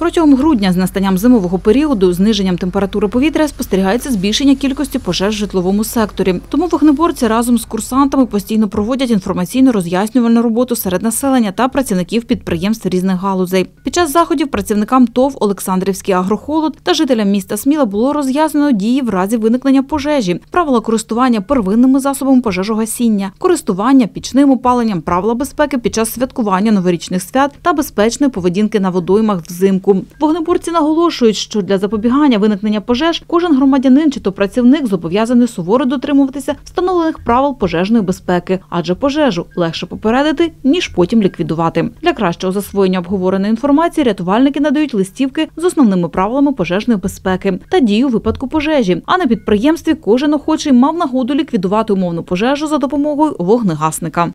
Протягом грудня з настанням зимового періоду, зниженням температури повітря спостерігається збільшення кількості пожеж в житловому секторі. Тому вогнеборці разом з курсантами постійно проводять інформаційно-роз'яснювальну роботу серед населення та працівників підприємств різних галузей. Під час заходів працівникам ТОВ Олександрівський агрохолод та жителям міста Сміла було роз'яснено дії в разі виникнення пожежі, правила користування первинними засобами пожежогасіння, користування пічним опаленням, правила безпеки під час святкування новорічних свят та безпечної поведінки на водоймах взимку. Вогнеборці наголошують, що для запобігання виникнення пожеж кожен громадянин чи то працівник зобов'язаний суворо дотримуватися встановлених правил пожежної безпеки, адже пожежу легше попередити ніж потім ліквідувати. Для кращого засвоєння обговореної інформації рятувальники надають листівки з основними правилами пожежної безпеки та дію випадку пожежі. А на підприємстві кожен охочий мав нагоду ліквідувати умовну пожежу за допомогою вогнегасника.